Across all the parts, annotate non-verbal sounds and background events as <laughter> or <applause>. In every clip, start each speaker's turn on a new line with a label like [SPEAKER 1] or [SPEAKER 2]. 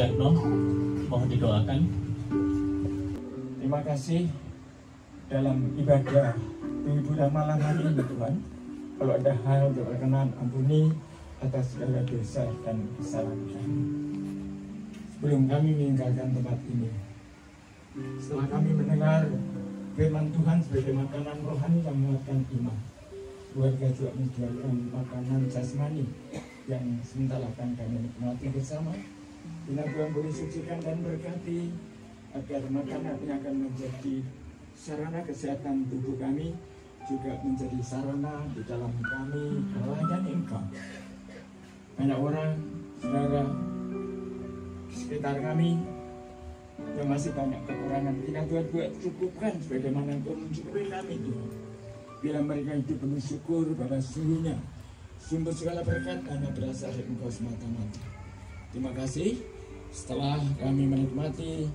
[SPEAKER 1] Suyatno. Mohon didoakan.
[SPEAKER 2] Terima kasih dalam ibadah hiburan malam hari ini Tuhan. Kalau ada hal berkenan ampuni atas segala dosa dan kesalahan kami. Sebelum kami meninggalkan tempat ini, setelah kami mendengar firman Tuhan sebagai makanan rohani yang menguatkan iman, keluarga juga menyediakan makanan jasmani yang sebentar akan kami nikmati bersama. Bila Tuhan boleh sucikan dan berkati agar makanan yang akan menjadi sarana kesehatan tubuh kami juga menjadi sarana di dalam kami melayani Engkau. Banyak orang, saudara, sekitar kami yang masih banyak kekurangan. Tidak Tuhan buat cukupkan sebagaimana Engkau mencukupi kami Tuhan. Bila mereka hidup penuh syukur bahwa sungguhnya sumber segala berkat hanya berasal dari Engkau semata-mata. Terima kasih. Setelah kami menikmati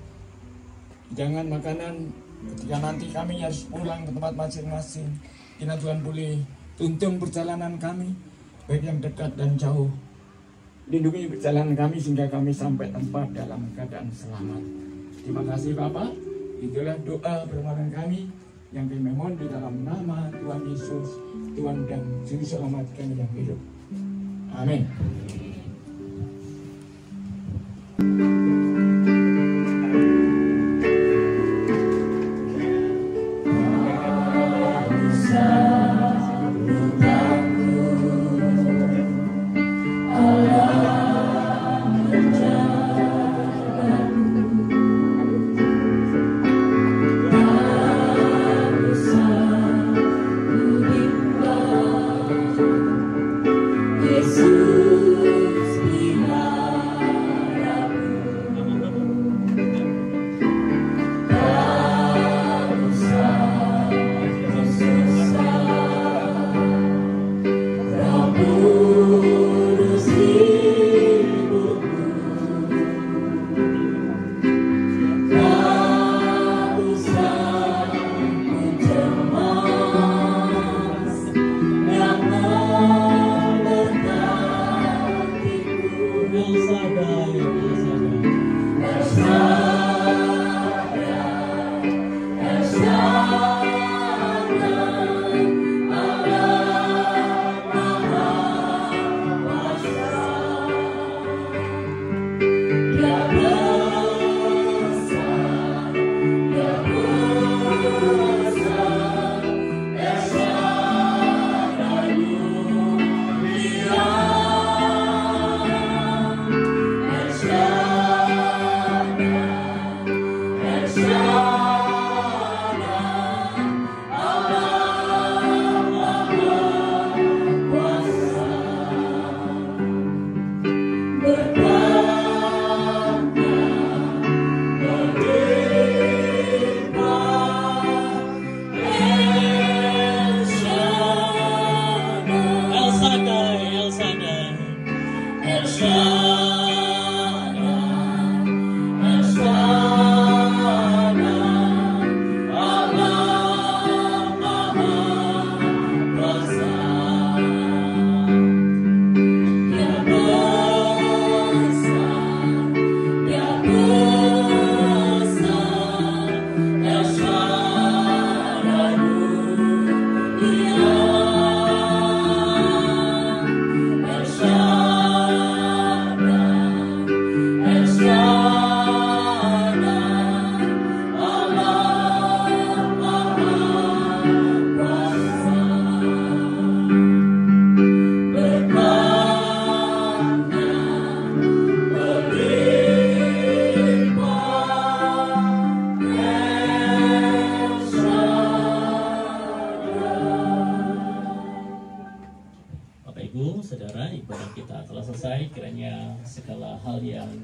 [SPEAKER 2] jangan makanan ketika nanti kami harus pulang ke tempat masing-masing. Kina Tuhan boleh tuntun perjalanan kami, baik yang dekat dan jauh. Lindungi perjalanan kami sehingga kami sampai tempat dalam keadaan selamat. Terima kasih Bapak. Itulah doa permohonan kami yang kami mohon di dalam nama Tuhan Yesus, Tuhan dan Juru Selamat yang hidup. Amin.
[SPEAKER 1] Thank you.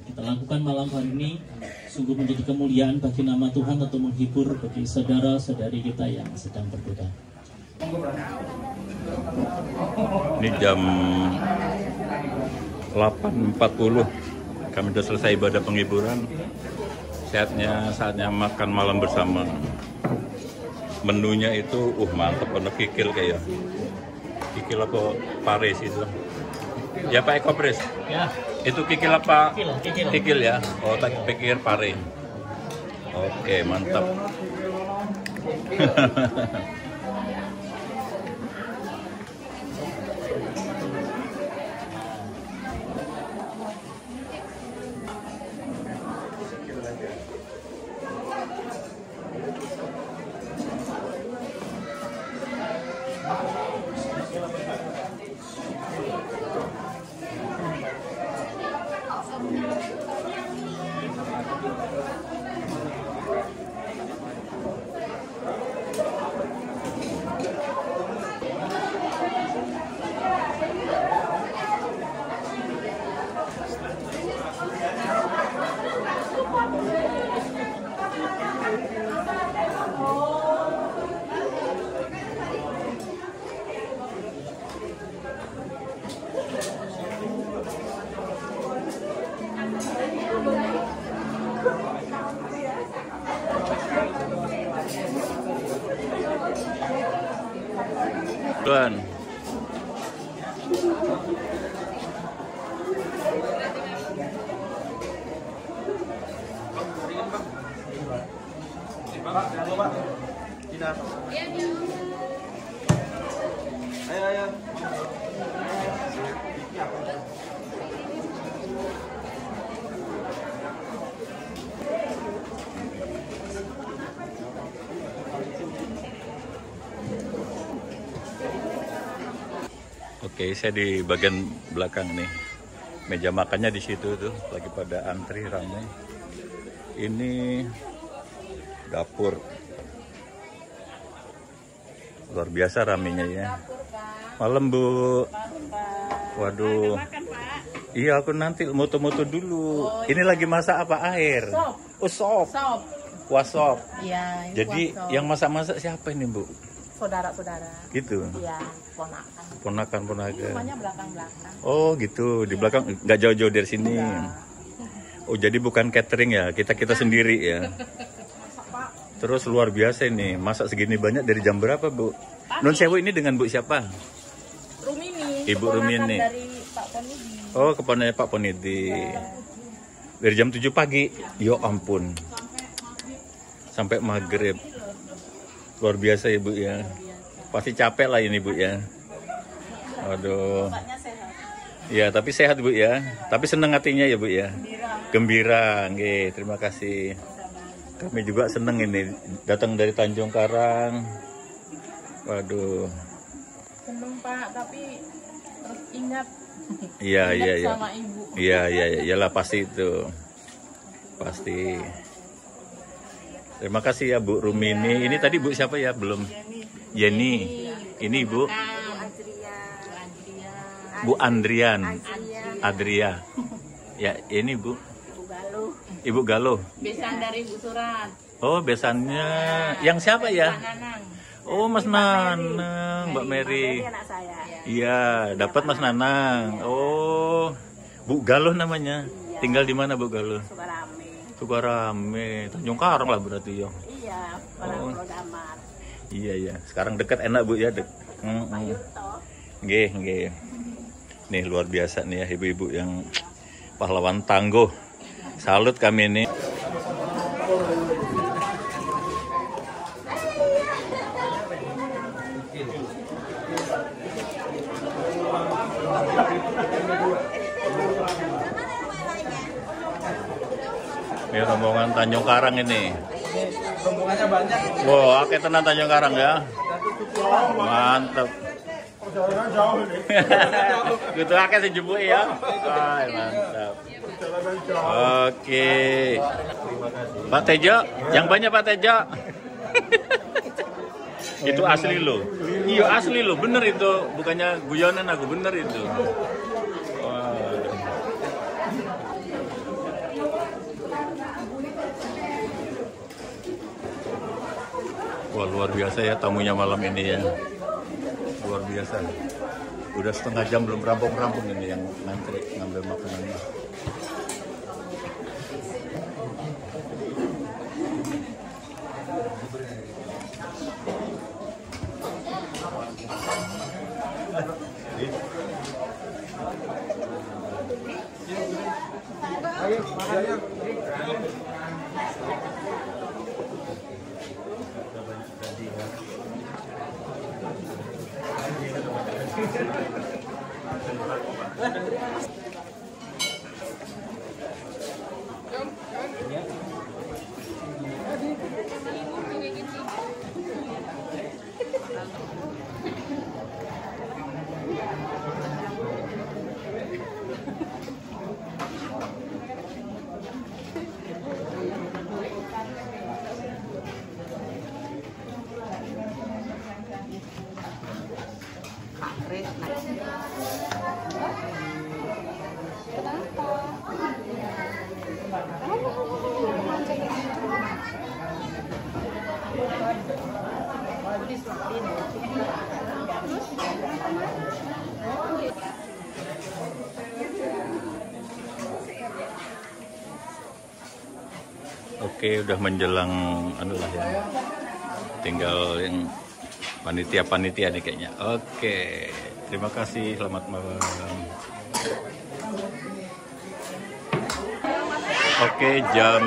[SPEAKER 1] Kita lakukan malam hari ini sungguh menjadi kemuliaan bagi nama Tuhan untuk menghibur bagi saudara-saudari kita yang sedang berduka.
[SPEAKER 3] Ini jam 8.40 Kami sudah selesai ibadah penghiburan. Saatnya saatnya makan malam bersama. Menunya itu uh mantep penuh kikil kayak Kikil apa Paris itu? Ya Pak Eko Pres
[SPEAKER 1] Ya,
[SPEAKER 3] Itu kikil apa?
[SPEAKER 1] Kikil,
[SPEAKER 3] ya. Oh, tak pikir pare. Oke, mantap. <laughs> Oke, saya di bagian belakang nih. Meja makannya di situ tuh, lagi pada antri ramai. Ini dapur. Luar biasa ramenya ya. Malam Bu. Waduh. Iya, aku nanti moto-moto dulu. Ini lagi masak apa air?
[SPEAKER 4] Sop.
[SPEAKER 3] Oh, sop.
[SPEAKER 4] Sop.
[SPEAKER 3] Kuah sop.
[SPEAKER 4] Iya,
[SPEAKER 3] Jadi
[SPEAKER 4] kuah sop.
[SPEAKER 3] yang masak-masak siapa ini, Bu?
[SPEAKER 4] Saudara-saudara.
[SPEAKER 3] Gitu.
[SPEAKER 4] Iya, ponakan.
[SPEAKER 3] Ponakan ponakan.
[SPEAKER 4] Rumahnya belakang-belakang.
[SPEAKER 3] Oh gitu di belakang nggak jauh-jauh dari sini. Oh jadi bukan catering ya kita kita sendiri ya. Terus luar biasa ini masak segini banyak dari jam berapa bu? Non sewu ini dengan bu siapa?
[SPEAKER 4] Rumini.
[SPEAKER 3] Ibu Rumini.
[SPEAKER 4] Dari Pak Ponidi.
[SPEAKER 3] Oh keponanya Pak Ponidi. Dari jam 7 pagi. Yo ampun. Sampai maghrib. Luar biasa ya bu ya. Pasti capek lah ini bu ya.
[SPEAKER 4] Sehat.
[SPEAKER 3] Ya, tapi sehat Bu ya. Tapi senang hatinya ya Bu ya. Gembira. Nggih, terima kasih. Kami juga senang ini datang dari Tanjung Karang. Waduh.
[SPEAKER 4] Seneng Pak, tapi terus ingat.
[SPEAKER 3] Iya, iya, iya.
[SPEAKER 4] sama ibu.
[SPEAKER 3] Iya, iya, iya, iyalah pasti itu. Pasti. Terima kasih ya Bu Rumini. Ini tadi Bu siapa ya? Belum. Yeni. Ini Bu Bu Andrian. Adria. Ya, ini Bu. Ibu Galuh.
[SPEAKER 4] Besan dari Bu Surat.
[SPEAKER 3] Oh, besannya yang siapa ya?
[SPEAKER 4] Nanang.
[SPEAKER 3] Oh, Mas Nanang, Mbak Mary. Iya, dapat Mas Nanang. Oh, Bu Galuh namanya. Tinggal di mana Bu Galuh?
[SPEAKER 4] Suka rame.
[SPEAKER 3] Sukarame, Tanjung Karang lah berarti ya.
[SPEAKER 4] Iya,
[SPEAKER 3] Oh.
[SPEAKER 4] Pulau Damar.
[SPEAKER 3] Iya iya. Sekarang dekat enak Bu ya, dek. Hmm, hmm. Nggih, nggih. Nih luar biasa nih ya ibu-ibu yang pahlawan tangguh. Salut kami ini. Ini rombongan Tanjung Karang ini.
[SPEAKER 5] rombongannya banyak
[SPEAKER 3] Wow, oke tenan Tanjung Karang ya. Mantap. gitu akeh sing jebuk ya. Wah, mantap. Oke. Pak Tejo, yang banyak Pak Tejo. <laughs> itu asli lo. Iya asli lo, bener itu. Bukannya guyonan aku, bener itu. Wah luar biasa ya tamunya malam ini ya. Luar biasa. Udah setengah jam belum rampung-rampung ini yang ngantri ngambil makanannya. Oke, udah menjelang anu lah ya. Tinggal yang panitia-panitia nih kayaknya. Oke, terima kasih. Selamat malam. Oke, jam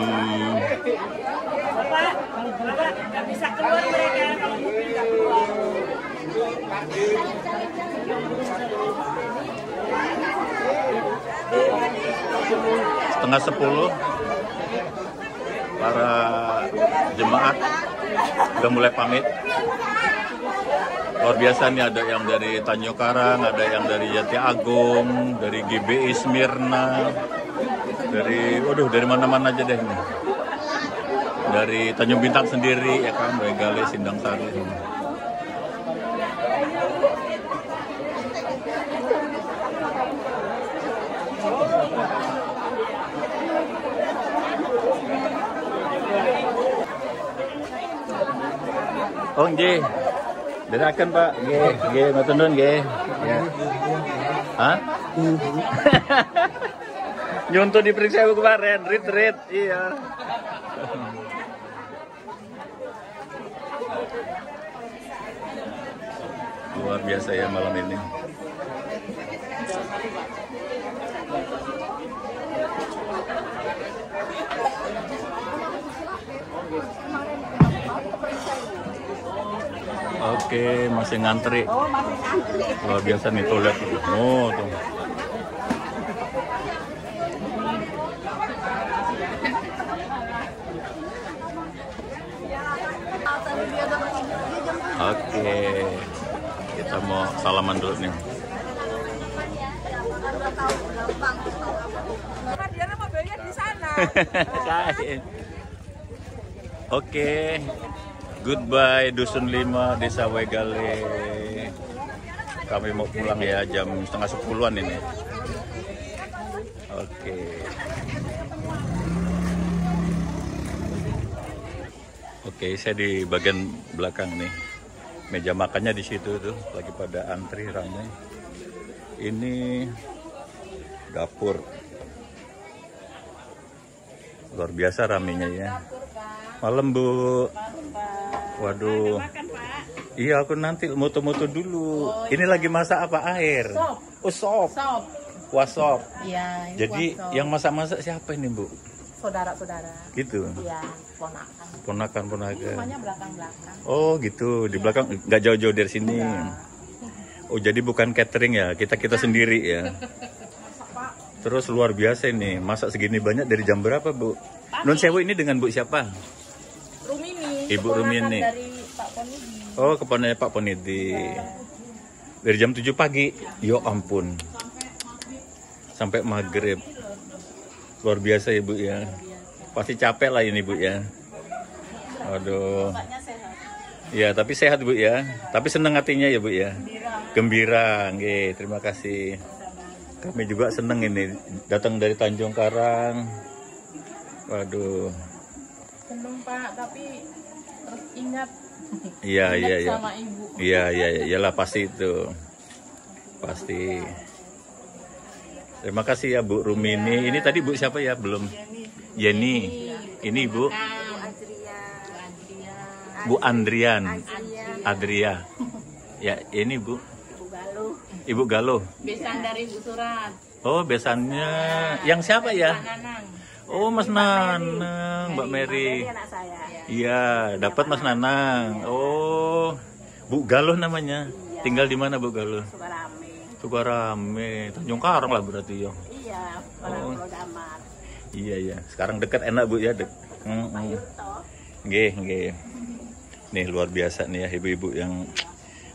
[SPEAKER 3] setengah sepuluh para jemaat udah mulai pamit. Luar biasa nih ada yang dari Tanjung Karang, ada yang dari Jati Agung, dari GBI Smyrna, dari waduh dari mana-mana aja deh nih. Dari Tanjung Bintang sendiri ya kan, dari Gale Sindang Sari. Oh nggih. Derakan Pak, nggih, nggih matur nuwun nggih. Ya. Hah? Nyontoh diperiksa kemarin, rit rit, iya. Luar biasa ya malam ini. Oke, masih ngantri. Luar biasa nih tuh lihat tuh. Oh, tuh. Oke. Kita mau salaman dulu nih. <laughs> Oke. Goodbye Dusun 5 Desa Wegale. Kami mau pulang ya jam setengah sepuluhan ini. Oke. Oke, saya di bagian belakang nih. Meja makannya di situ tuh, lagi pada antri ramai. Ini dapur. Luar biasa ramenya ya. Malam Bu. Waduh. Iya aku nanti moto-moto dulu. Ini lagi masak apa air?
[SPEAKER 4] Sop.
[SPEAKER 3] Oh sop.
[SPEAKER 4] Sop.
[SPEAKER 3] Kuah sop.
[SPEAKER 4] Iya,
[SPEAKER 3] Jadi
[SPEAKER 4] kuah sop.
[SPEAKER 3] yang masak-masak siapa ini Bu?
[SPEAKER 4] saudara-saudara.
[SPEAKER 3] Gitu.
[SPEAKER 4] Iya, ponakan.
[SPEAKER 3] Ponakan ponakan.
[SPEAKER 4] Semuanya belakang-belakang.
[SPEAKER 3] Oh gitu. Di belakang nggak jauh-jauh dari sini. Oh jadi bukan catering ya? Kita kita sendiri ya. Terus luar biasa ini. Masak segini banyak dari jam berapa Bu? Non sewu ini dengan Bu siapa? Ibu Rumini.
[SPEAKER 4] Dari Pak Ponidi.
[SPEAKER 3] Oh, keponanya Pak Ponidi. Dari jam 7 pagi. Yo ampun. Sampai maghrib. Luar biasa ya, Bu ya. Pasti capek lah ini, Bu ya. Aduh. Ya, tapi sehat, Bu ya. Tapi senang hatinya ya, Bu ya. Gembira. Nggih, terima kasih. Kami juga senang ini datang dari Tanjung Karang. Waduh.
[SPEAKER 4] Seneng Pak, tapi ingat.
[SPEAKER 3] Iya, iya, iya.
[SPEAKER 4] Sama ibu.
[SPEAKER 3] Iya, iya, iya, iyalah pasti itu. Pasti. Terima kasih ya Bu Rumini. Ini tadi Bu siapa ya? Belum. Yeni. Ini Bu Bu Andrian. Adria. Ya, ini Bu. Ibu Galuh.
[SPEAKER 4] Besan dari Bu Surat.
[SPEAKER 3] Oh, besannya yang siapa ya? Oh, Mas Nanang, Mbak Mary.
[SPEAKER 4] Anak saya.
[SPEAKER 3] Iya, dapat Mas Nanang. Oh, Bu Galuh namanya.
[SPEAKER 4] Iya.
[SPEAKER 3] Tinggal di mana Bu kalau?
[SPEAKER 6] Sukarame.
[SPEAKER 3] Sukarame, Tanjung Karang lah berarti ya.
[SPEAKER 6] Iya,
[SPEAKER 3] Oh.
[SPEAKER 6] Damar.
[SPEAKER 3] Iya iya. Sekarang dekat enak Bu ya dek. Hmm, hmm.
[SPEAKER 6] Toh.
[SPEAKER 3] Nggih, nggih. Nih luar biasa nih ya ibu-ibu yang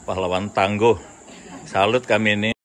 [SPEAKER 3] pahlawan tangguh. Salut kami ini.